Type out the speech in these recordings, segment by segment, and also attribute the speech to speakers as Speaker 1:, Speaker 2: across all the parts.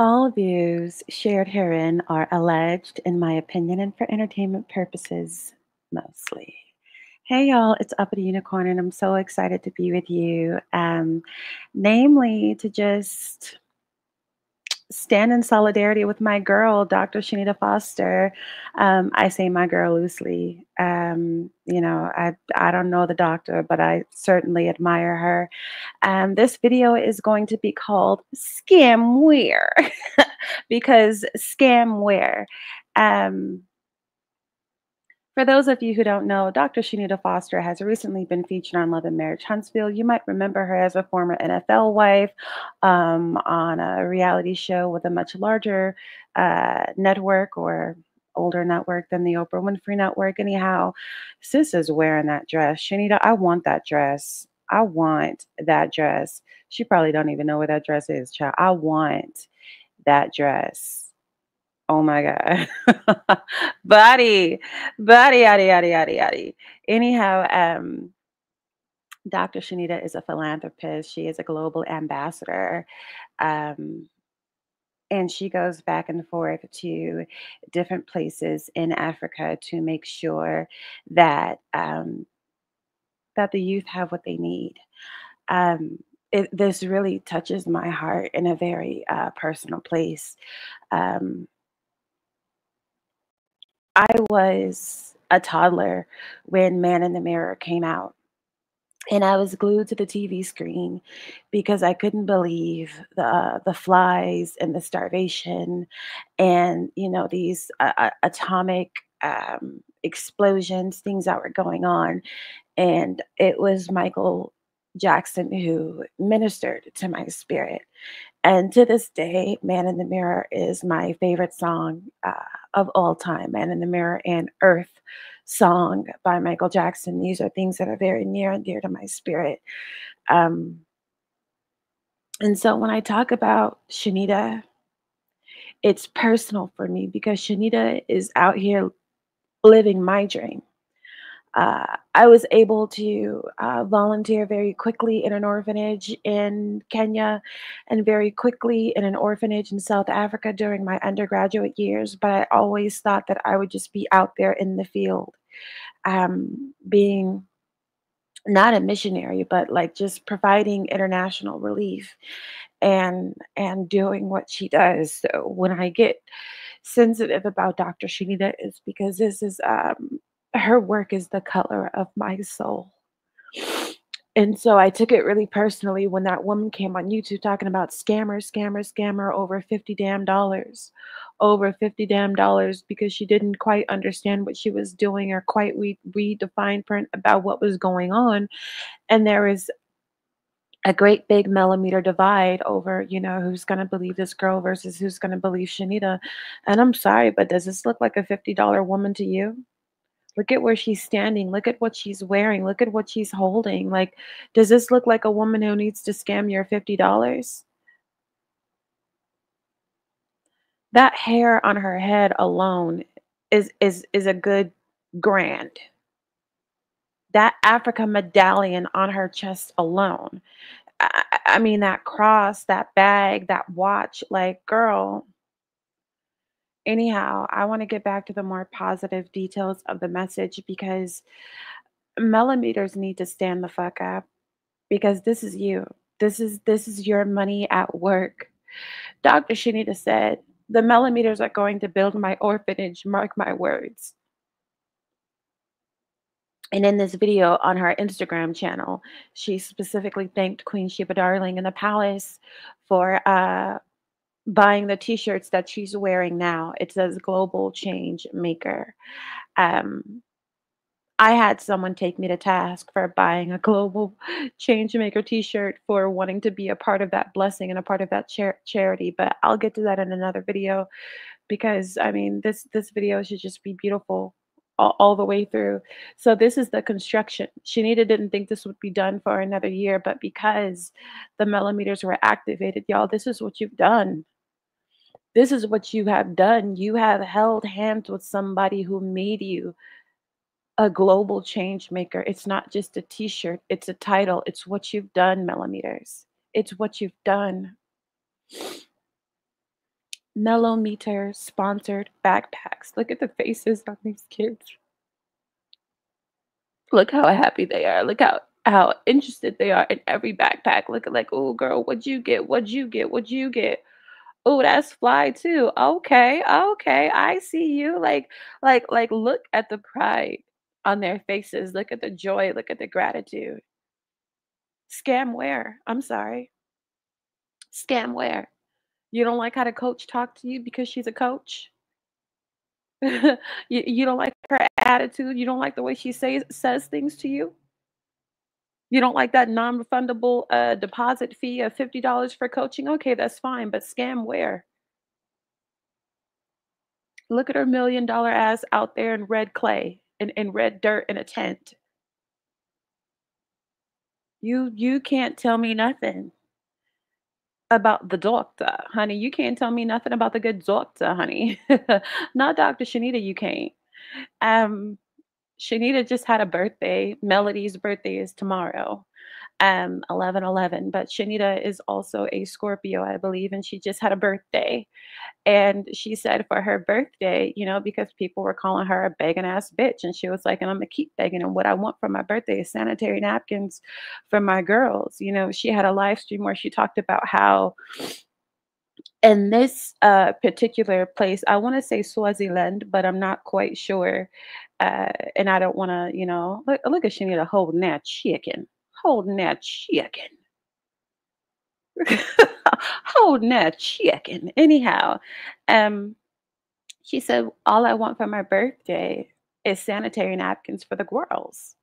Speaker 1: All views shared herein are alleged, in my opinion, and for entertainment purposes mostly. Hey y'all, it's Uppity Unicorn, and I'm so excited to be with you. Um, namely, to just stand in solidarity with my girl, Dr. Shanita Foster. Um, I say my girl loosely. Um, you know, I I don't know the doctor, but I certainly admire her. Um, this video is going to be called Scam Where because scamware. Um, for those of you who don't know, Dr. Shanita Foster has recently been featured on Love and Marriage Huntsville. You might remember her as a former NFL wife um, on a reality show with a much larger uh, network or older network than the Oprah Winfrey Network. Anyhow, sis is wearing that dress. Shanita, I want that dress. I want that dress. She probably don't even know where that dress is, child. I want that dress. Oh my God. buddy, buddy, yaddy, yaddy, yaddy, yaddy. Anyhow, um, Dr. Shanita is a philanthropist. She is a global ambassador. Um, and she goes back and forth to different places in Africa to make sure that um, that the youth have what they need. Um, it, this really touches my heart in a very uh, personal place. Um, I was a toddler when Man in the Mirror came out. And I was glued to the TV screen because I couldn't believe the the flies and the starvation and you know these uh, uh, atomic um, explosions, things that were going on. And it was Michael Jackson who ministered to my spirit. And to this day, Man in the Mirror is my favorite song uh, of all time. Man in the Mirror and Earth song by Michael Jackson. These are things that are very near and dear to my spirit. Um, and so when I talk about Shanita, it's personal for me because Shanita is out here living my dream uh, I was able to uh, volunteer very quickly in an orphanage in Kenya and very quickly in an orphanage in South Africa during my undergraduate years. But I always thought that I would just be out there in the field, um, being not a missionary, but like just providing international relief and and doing what she does. So when I get sensitive about Dr. Shanita, is because this is um, her work is the color of my soul. And so I took it really personally when that woman came on YouTube talking about scammer, scammer, scammer over 50 damn dollars. Over 50 damn dollars because she didn't quite understand what she was doing or quite read, the fine print about what was going on. And there is a great big Melometer divide over, you know, who's going to believe this girl versus who's going to believe Shanita. And I'm sorry, but does this look like a $50 woman to you? Look at where she's standing. Look at what she's wearing. Look at what she's holding. Like, does this look like a woman who needs to scam your $50? That hair on her head alone is is is a good grand. That Africa medallion on her chest alone. I, I mean that cross, that bag, that watch, like girl, anyhow, I want to get back to the more positive details of the message because Melometers need to stand the fuck up because this is you. This is this is your money at work. Dr. Shanita said, the Melometers are going to build my orphanage, mark my words. And in this video on her Instagram channel, she specifically thanked Queen Sheba Darling in the palace for uh, buying the t-shirts that she's wearing now. It says global change maker. Um, I had someone take me to task for buying a global change maker t-shirt for wanting to be a part of that blessing and a part of that char- charity, but I'll get to that in another video because I mean this this video should just be beautiful all, all the way through. So this is the construction. Shanita didn't think this would be done for another year, but because the Melometers were activated, y'all, this is what you've done. This is what you have done. You have held hands with somebody who made you a global change maker. It's not just a t shirt, it's a title. It's what you've done, Melometers. It's what you've done. Melometer sponsored backpacks. Look at the faces on these kids. Look how happy they are. Look how how interested they are in every backpack. Look at like, oh girl, what'd you get? What'd you get? What'd you get? Oh, that's fly too. Okay, okay, I see you. Like, like, like, look at the pride on their faces. Look at the joy. Look at the gratitude. Scam where? I'm sorry. Scam where? You don't like how the coach talked to you because she's a coach? you, you don't like her attitude? You don't like the way she says says things to you? You don't like that non-refundable uh, deposit fee of $50 for coaching? Okay, that's fine, but scam where? Look at her million dollar ass out there in red clay in, in red dirt in a tent. You you can't tell me nothing about the doctor, honey. You can't tell me nothing about the good doctor, honey. Not Dr. Shanita, you can't. Um, Shanita just had a birthday. Melody's birthday is tomorrow, um, 11 11. But Shanita is also a Scorpio, I believe, and she just had a birthday. And she said for her birthday, you know, because people were calling her a begging ass bitch. And she was like, and I'm going to keep begging. And what I want for my birthday is sanitary napkins for my girls. You know, she had a live stream where she talked about how in this uh, particular place, I want to say Swaziland, but I'm not quite sure. Uh, and I don't want to, you know, look, look at Shanita holding that chicken, holding that chicken. holding that chicken. Anyhow, um, she said, All I want for my birthday is sanitary napkins for the girls.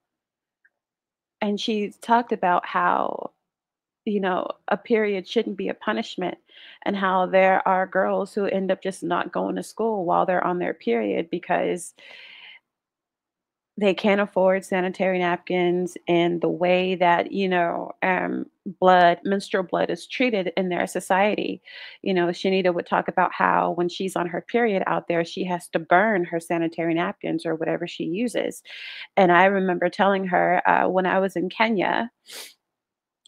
Speaker 1: And she talked about how, you know, a period shouldn't be a punishment and how there are girls who end up just not going to school while they're on their period because they can't afford sanitary napkins and the way that you know um, blood menstrual blood is treated in their society. You know shanita would talk about how when she's on her period out there she has to burn her sanitary napkins or whatever she uses. And i remember telling her uh, when i was in kenya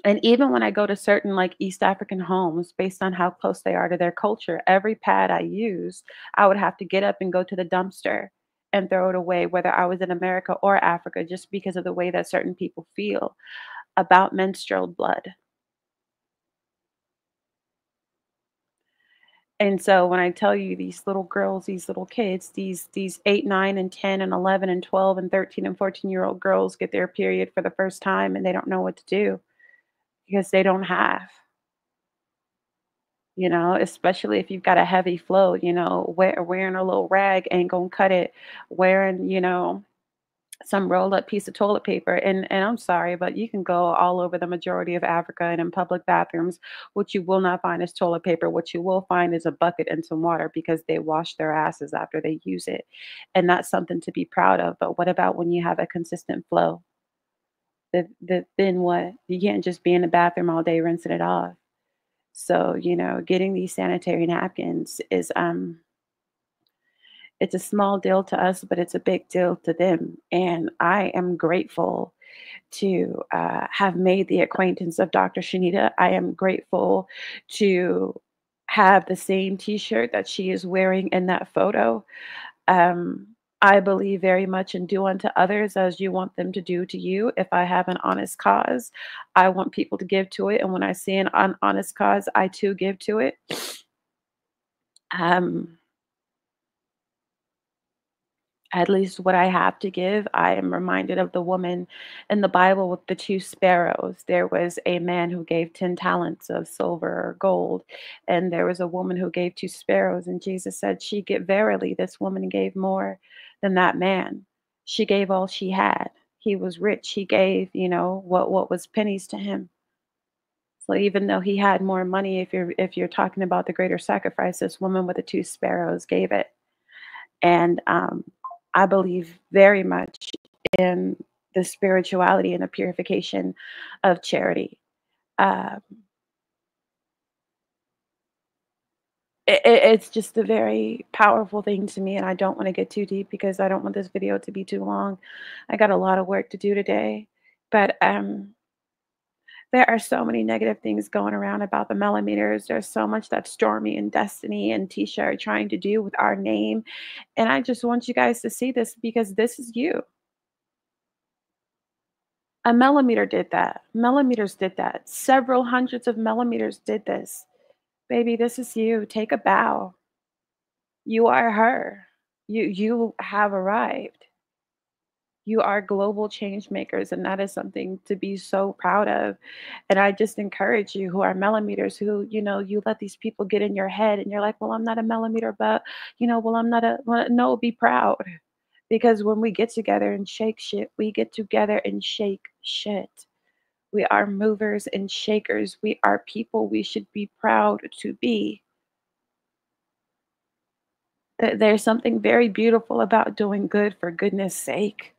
Speaker 1: and even when i go to certain like east african homes based on how close they are to their culture every pad i use i would have to get up and go to the dumpster and throw it away, whether I was in America or Africa, just because of the way that certain people feel about menstrual blood. And so when I tell you these little girls, these little kids, these these 8, 9 and 10 and 11 and 12 and 13 and 14 year old girls get their period for the first time and they don't know what to do because they don't have you know, especially if you've got a heavy flow, you know, wear, wearing a little rag ain't gonna cut it. Wearing, you know, some rolled up piece of toilet paper. And and I'm sorry, but you can go all over the majority of Africa and in public bathrooms. What you will not find is toilet paper. What you will find is a bucket and some water because they wash their asses after they use it. And that's something to be proud of. But what about when you have a consistent flow? The, the, then what? You can't just be in the bathroom all day rinsing it off. So, you know, getting these sanitary napkins is um it's a small deal to us, but it's a big deal to them. And I am grateful to uh, have made the acquaintance of Dr. Shanita. I am grateful to have the same t shirt that she is wearing in that photo. Um, I believe very much in do unto others as you want them to do to you. If I have an honest cause, I want people to give to it. And when I see an honest cause, I too give to it. Um, at least what I have to give, I am reminded of the woman in the Bible with the two sparrows. There was a man who gave 10 talents of silver or gold, and there was a woman who gave two sparrows. And Jesus said, She get verily, this woman gave more than that man. She gave all she had. He was rich. He gave, you know, what what was pennies to him. So even though he had more money, if you're if you're talking about the greater sacrifice, this woman with the two sparrows gave it. And um, I believe very much in the spirituality and the purification of charity. Um, it, it's just a very powerful thing to me and i don't want to get too deep because i don't want this video to be too long i got a lot of work to do today but um There are so many negative things going around about the Melometers. There's so much that Stormy and Destiny and Tisha are trying to do with our name. And I just want you guys to see this because this is you. A Melometer did that. Melometers did that. Several hundreds of Melometers did this. Baby, this is you. Take a bow. You are her. You you have arrived. You are global change makers, and that is something to be so proud of. And I just encourage you who are Melometers, who, you know, you let these people get in your head and you're like, well, I'm not a Melometer, but, you know, well, I'm not a, well, no, be proud. Because when we get together and shake shit, we get together and shake shit. We are movers and shakers. We are people we should be proud to be. There's something very beautiful about doing good for goodness sake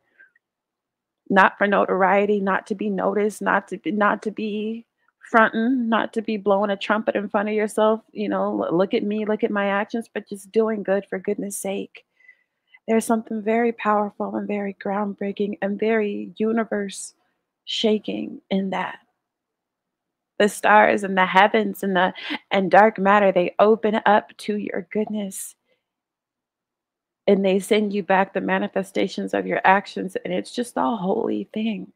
Speaker 1: not for notoriety, not to be noticed, not to be, not to be fronting, not to be blowing a trumpet in front of yourself, you know, look at me, look at my actions, but just doing good for goodness sake. There's something very powerful and very groundbreaking and very universe shaking in that. The stars and the heavens and the and dark matter, they open up to your goodness. And they send you back the manifestations of your actions and it's just a holy thing.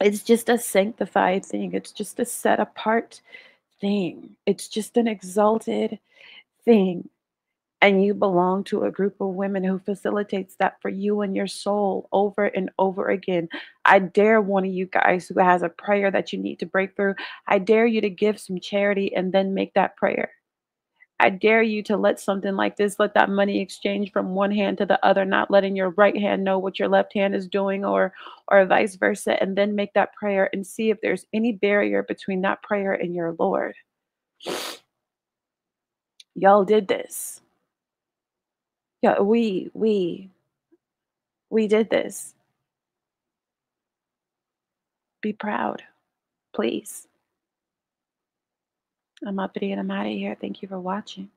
Speaker 1: It's just a sanctified thing. It's just a set apart thing. It's just an exalted thing and you belong to a group of women who facilitates that for you and your soul over and over again. I dare one of you guys who has a prayer that you need to break through. I dare you to give some charity and then make that prayer. I dare you to let something like this, let that money exchange from one hand to the other, not letting your right hand know what your left hand is doing or or vice versa, and then make that prayer and see if there's any barrier between that prayer and your Lord. Y'all did this. We, we, we did this. Be proud, please. I'm uppity and I'm out of here. Thank you for watching.